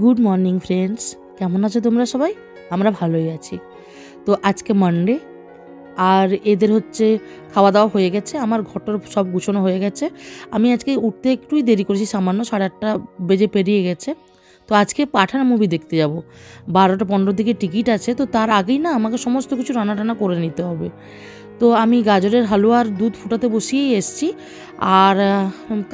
Good morning friends কেমন আছো তোমরা সবাই? আমরা ভালোই আছি। তো আজকে মানডে আর এদের হচ্ছে খাওয়া দাওয়া হয়ে গেছে। আমার ঘরটার সব গুছানো হয়ে গেছে। আমি আজকে উঠতে একটুই দেরি করেছি, সামান্য সাড়ে আটটা বেজে পেরিয়ে গেছে। তো আজকে পাঠান মুভি দেখতে যাব। বারোটা পনেরো দিকে টিকিট আছে, তো তার আগেই না আমাকে সমস্ত কিছু রান্না টান্না করে নিতে হবে। তো আমি গাজরের হালুয়ার দুধ ফুটাতে বসিয়েই এসছি। আর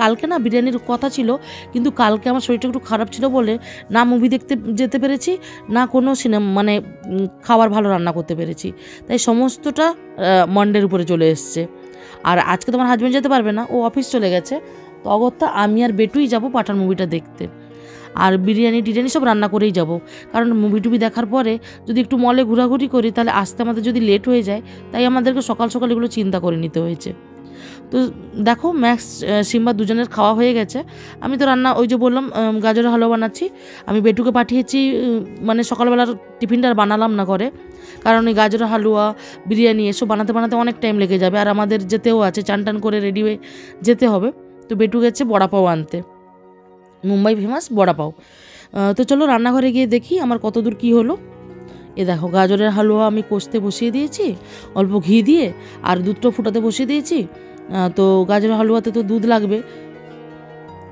কালকে না বিরিয়ানির কথা ছিল, কিন্তু কালকে আমার শরীরটা একটু খারাপ ছিল বলে না মুভি দেখতে যেতে পেরেছি, না কোনো সিনেমা মানে খাবার ভালো রান্না করতে পেরেছি। তাই সমস্তটা মন্ডের উপরে চলে এসছে। আর আজকে তোমার হাজব্যান্ড যেতে পারবে না, ও অফিস চলে গেছে। তো অগত্যা আমি আর বেটুই যাব পাঠান মুভিটা দেখতে। আর বিরিয়ানি, টিরিয়ানি সব রান্না করেই যাব। কারণ মুভি টুভি দেখার পরে যদি একটু মলে ঘোরাঘুরি করি, তাহলে আসতে আমাদের যদি লেট হয়ে যায়, তাই আমাদেরকে সকাল সকাল এগুলো চিন্তা করে নিতে হয়েছে। তো দেখো ম্যাক্স সিম্বা দুজনের খাওয়া হয়ে গেছে। আমি তো রান্না, ওই যে বললাম গাজরের হালুয়া বানাচ্ছি। আমি বেটুকে পাঠিয়েছি মানে সকালবেলার টিফিনটা আর বানালাম না করে কারণ এই গাজরের হালুয়া, বিরিয়ানি, এসব বানাতে বানাতে অনেক টাইম লেগে যাবে। আর আমাদের যেতেও আছে চান টান করে রেডি হয়ে যেতে হবে। তো বেটু গেছে, বড়াপাও আনতে। মুম্বাই ফেমাস বড়াপাও। আহ, তো চলো রান্নাঘরে গিয়ে দেখি আমার কত দূর কী হলো। এ দেখো গাজরের হালুয়া আমি কষতে বসিয়ে দিয়েছি অল্প ঘি দিয়ে আর দুধটা ফুটাতে বসিয়ে দিয়েছি। তো গাজরের হালুয়াতে তো দুধ লাগবে।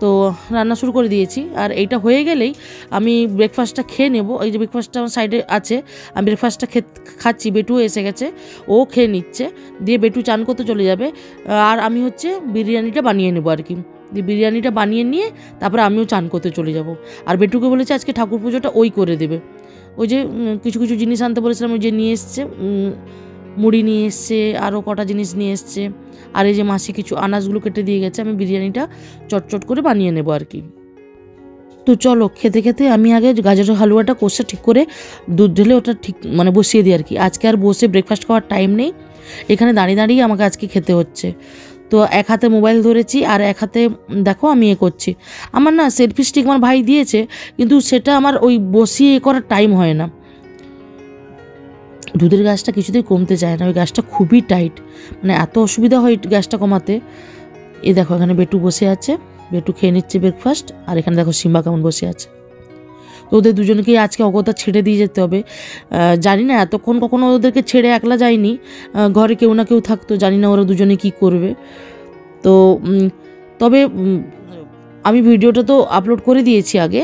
তো রান্না শুরু করে দিয়েছি আর এইটা হয়ে গেলেই আমি ব্রেকফাস্টটা খেয়ে নেব। এই যে ব্রেকফাস্টটা আমার সাইডে আছে আমি ব্রেকফাস্টটা খে খাচ্ছি বেটু এসে গেছে ও খেয়ে নিচ্ছে দিয়ে বেটু চান করতে চলে যাবে। আর আমি হচ্ছে বিরিয়ানিটা বানিয়ে নেব আর কি। দিয়ে বিরিয়ানিটা বানিয়ে নিয়ে তারপরে আমিও চান করতে চলে যাব। আর বেটুকে বলেছে আজকে ঠাকুর পুজোটা ওই করে দেবে। ওই যে কিছু কিছু জিনিস আনতে বলেছিলাম, ওই যে নিয়ে এসছে মুড়ি নিয়ে এসছে আরও কটা জিনিস নিয়ে এসছে। আর এই যে মাসি কিছু আনাজগুলো কেটে দিয়ে গেছে, আমি বিরিয়ানিটা চটচট করে বানিয়ে নেব আর কি। তো চলো, খেতে খেতে আমি আগে গাজরের হালুয়াটা কষে ঠিক করে দুধ ঢেলে ওটা ঠিক মানে বসিয়ে দিই আর কি। আজকে আর বসে ব্রেকফাস্ট খাওয়ার টাইম নেই। এখানে দাঁড়িয়ে দাঁড়িয়ে আমাকে আজকে খেতে হচ্ছে। তো এক হাতে মোবাইল ধরেছি আর এক হাতে, দেখো আমি এ করছি। আমার না সেলফি স্টিক আমার ভাই দিয়েছে, কিন্তু সেটা আমার ওই বসিয়ে এ করার টাইম হয় না। দুধের গাছটা কিছুতেই কমতে চায় না, ওই গাছটা খুবই টাইট মানে এত অসুবিধা হয় গ্যাসটা কমাতে। এই দেখো এখানে বেটু বসে আছে, বেটু খেয়ে নিচ্ছে ব্রেকফাস্ট আর এখানে দেখো সিম্বা কেমন বসে আছে। তো ওদের দুজনকেই আজকে অগত্যা ছেড়ে দিয়ে যেতে হবে। জানি না, এতক্ষণ কখনো ওদেরকে ছেড়ে একলা যায়নি। ঘরে কেউ না কেউ থাকতো, জানি না ওরা দুজনে কি করবে। তো তবে আমি ভিডিওটা তো আপলোড করে দিয়েছি আগে।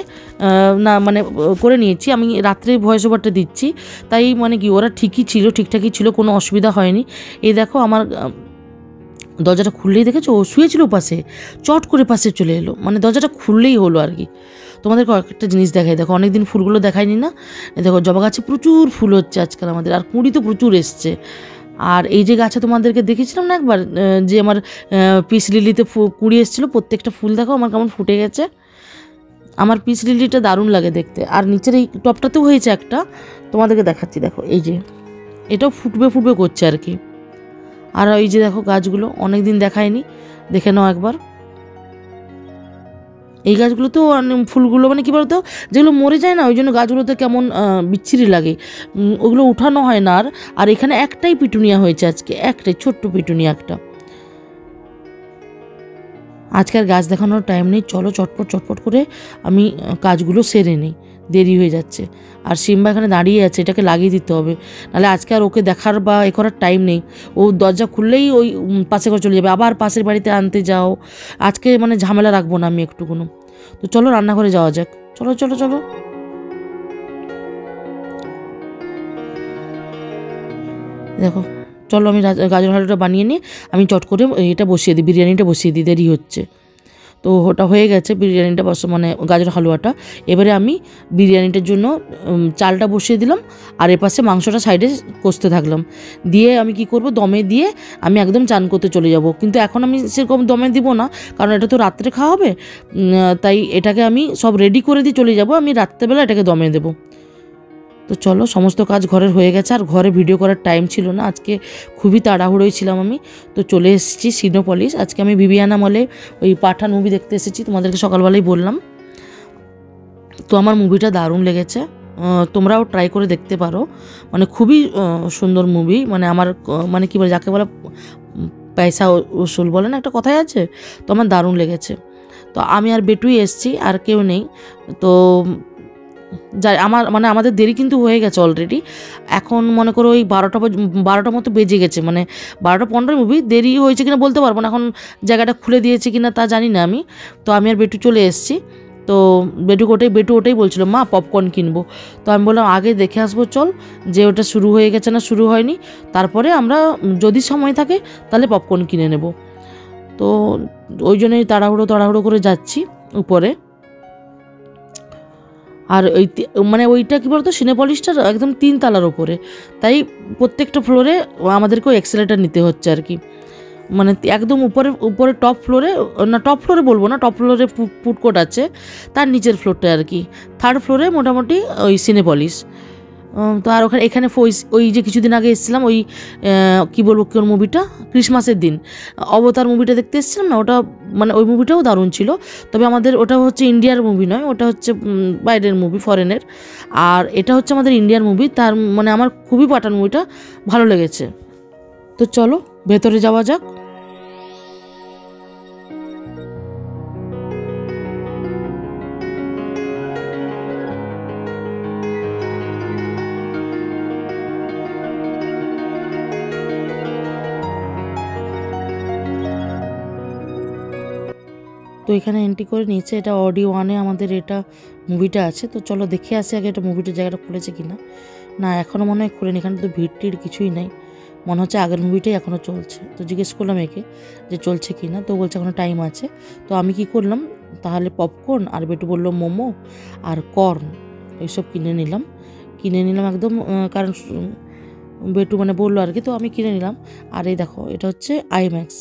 না মানে করে নিয়েছি। আমি রাত্রে ভয়েস ওভারটা দিচ্ছি। তাই মানে কি, ওরা ঠিকই ছিল, ঠিকঠাকই ছিল, কোনো অসুবিধা হয়নি। এই দেখো, আমার দরজাটা খুললেই দেখেছ? ও শুয়েছিল পাশে, চট করে পাশে চলে এলো। মানে দরজাটা খুললেই হলো আর কি। তোমাদেরকে একটা জিনিস দেখাই। দেখো, অনেকদিন ফুলগুলো দেখায়নি না। দেখো, জবা গাছে প্রচুর ফুল হচ্ছে আজকাল আমাদের, আর কুঁড়ি তো প্রচুর এসছে। আর এই যে গাছে তোমাদেরকে দেখেছিলাম না একবার যে আমার পিস লিলিতে কুঁড়ি এসেছিল, প্রত্যেকটা ফুল দেখো, আমার কেমন ফুটে গেছে। আমার পিস লিলিটা দারুণ লাগে দেখতে। আর নিচের এই টপটাতেও হয়েছে একটা, তোমাদেরকে দেখাচ্ছি। দেখো, এই যে, এটাও ফুটবে ফুটবে করছে আর কি। আর এই যে দেখো গাছগুলো অনেক দিন দেখায়নি দেখে নাও একবার। এই গাছগুলো তো ফুলগুলো মানে কী বলতো, যেগুলো মরে যায় না, ওই জন্য গাছগুলোতে কেমন বিচ্ছিরি লাগে। ওগুলো উঠানো হয় না আর আর এখানে একটাই পিটুনিয়া হয়েছে আজকে, একটাই, ছোট্ট পিটুনিয়া একটা। আজকের গাছ দেখানোর টাইম নেই, চলো চটপট চটপট করে আমি কাজগুলো সেরে নিই। দেরি হয়ে যাচ্ছে। আর সিম্বা এখানে দাঁড়িয়ে আছে, এটাকে লাগিয়ে দিতে হবে। নাহলে আজকে আর ওকে দেখার বা এ করার টাইম নেই। ও দরজা খুললেই ওই পাশে করে চলে যাবে। আবার পাশের বাড়িতে আনতে যাও। আজকে মানে ঝামেলা রাখব না আমি একটুকুনো। তো চলো রান্নাঘরে যাওয়া যাক। চলো চলো চলো। দেখো, চলো আমি গাজর হালুয়াটা বানিয়ে নিয়ে আমি চট করে এটা বসিয়ে দিই, বিরিয়ানিটা বসিয়ে দিই, দেরি হচ্ছে। তো ওটা হয়ে গেছে বিরিয়ানিটা বস মানে গাজর হালুয়াটা। এবারে আমি বিরিয়ানিটার জন্য চালটা বসিয়ে দিলাম, আর এপাশে মাংসটা সাইডে কষতে থাকলাম। দিয়ে আমি কি করব, দমে দিয়ে আমি একদম চান করতে চলে যাব। কিন্তু এখন আমি সেরকম দমে দিব না, কারণ এটা তো রাত্রে খাওয়া হবে তাই এটাকে আমি সব রেডি করে দিয়ে চলে যাব। আমি রাত্রেবেলা এটাকে দমে দেবো। তো চলো, সমস্ত কাজ ঘরের হয়ে গেছে। আর ঘরে ভিডিও করার টাইম ছিল না। আজকে খুবই তাড়াহুড়োই ছিলাম আমি। তো চলে এসেছি সিনোপলিস। আজকে আমি বিবিয়ানা মলে ওই পাঠান মুভি দেখতে এসেছি। তোমাদেরকে সকালবেলাই বললাম। তো আমার মুভিটা দারুণ লেগেছে। তোমরাও ট্রাই করে দেখতে পারো। মানে খুবই সুন্দর মুভি মানে আমার মানে কী বলে, যাকে বলে, পয়সা ও- উসুল বলে না, একটা কথাই আছে? তো আমার দারুণ লেগেছে। তো আমি আর বেটুই এসছি, আর কেউ নেই। তো যাই, আমার মানে আমাদের দেরি কিন্তু হয়ে গেছে অলরেডি এখন মনে করো ওই বারোটা বারোটা মতো বেজে গেছে মানে বারোটা পনেরো মুভি দেরি হয়েছে কিনা বলতে পারব না, এখন জায়গাটা খুলে দিয়েছে কিনা তা জানি না আমি। তো আমি আর বেটু চলে এসেছি। তো বেটু ওটাই বেটু ওটাই বলছিল, মা পপকর্ন কিনবো। তো আমি বললাম, আগে দেখে আসব, চল, যে ওটা শুরু হয়ে গেছে না শুরু হয়নি, তারপরে আমরা যদি সময় থাকে, তাহলে পপকর্ন কিনে নেব। তো ওই জন্যই তাড়াহুড়ো তাড়াহুড়ো করে যাচ্ছি উপরে। আর ওই মানে ওইটা কী বলতো? সিনেপলিশটা একদম তিন তালার ওপরে। তাই প্রত্যেকটা ফ্লোরে আমাদেরকেও এক্সেলেটার নিতে হচ্ছে আর কি। মানে একদম উপরে উপরে টপ ফ্লোরে না টপ ফ্লোরে বলব না টপ ফ্লোরে ফুড কোর্ট আছে, তার নিচের ফ্লোরটা আর কি। থার্ড ফ্লোরে মোটামুটি ওই সিনেপলিশ তো আর ওখানে এখানে ওই- যে কিছুদিন আগে এসেছিলাম, ওই কি বলব কোন মুভিটা ক্রিসমাসের দিন। অবতার মুভিটা দেখতে এসেছিলাম না, ওটা মানে ওই মুভিটাও দারুণ ছিল। তবে আমাদের ওটা হচ্ছে ইন্ডিয়ার মুভি নয়, ওটা হচ্ছে বাইরের মুভি ফরেনের আর এটা হচ্ছে আমাদের ইন্ডিয়ার মুভি তার মানে আমার খুবই পাঠান মুভিটা ভালো লেগেছে। তো চলো, ভেতরে যাওয়া যাক। তো এখানে এন্ট্রি করে নিয়েছে, এটা অডিও ওয়ানে আমাদের এটা মুভিটা আছে, তো চলো দেখে আসি আগে এটা মুভিটার জায়গাটা খুলেছে কি না না এখনও মনে হয় খুলেনি, এখানে তো ভিড় টিড় কিছুই নাই। মনে হচ্ছে আগের মুভিটাই এখনও চলছে। তো জিজ্ঞেস করলাম একে যে চলছে কি না তো বলছে এখনও টাইম আছে। তো আমি কি করলাম, তাহলে পপকর্ন আর বেটু বলল মোমো আর কর্ন এইসব কিনে নিলাম। কিনে নিলাম একদম কারণ বেটু মানে বলল আর কি, তো আমি কিনে নিলাম। আর এই দেখো, এটা হচ্ছে আইম্যাক্স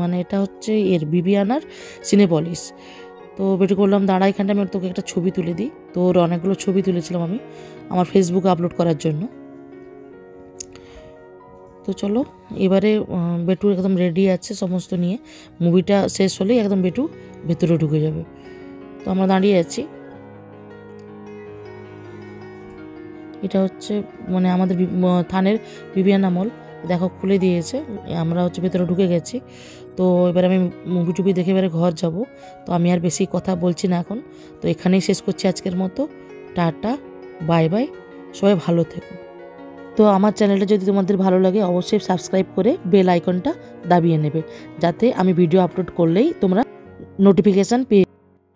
মানে এটা হচ্ছে এর বিবিয়ানার সিনেপলিস তো বেটু করলাম, দাঁড়া এখানটা, আমি তোকে একটা ছবি তুলে দিই। তো ওর অনেকগুলো ছবি তুলেছিলাম আমি আমার ফেসবুকে আপলোড করার জন্য। তো চলো, এবারে বেটু একদম রেডি আছে সমস্ত নিয়ে। মুভিটা শেষ হলেই একদম বেটু ভেতরে ঢুকে যাবে। তো আমরা দাঁড়িয়ে আছি। এটা হচ্ছে মানে আমাদের থানের বিবিয়ানা মল। দেখো খুলে দিয়েছে, আমরা হচ্ছে ভেতরে ঢুকে গেছি। তো এবার আমি মুভি টুভি দেখে এবারে ঘর যাব। তো আমি আর বেশি কথা বলছি না এখন। তো এখানেই শেষ করছি আজকের মতো। টাটা, বাই বাই, সবাই ভালো থেকো। তো আমার চ্যানেলটা যদি তোমাদের ভালো লাগে, অবশ্যই সাবস্ক্রাইব করে বেল আইকনটা দাবিয়ে নেবে। যাতে আমি ভিডিও আপলোড করলেই তোমরা নোটিফিকেশান পেয়ে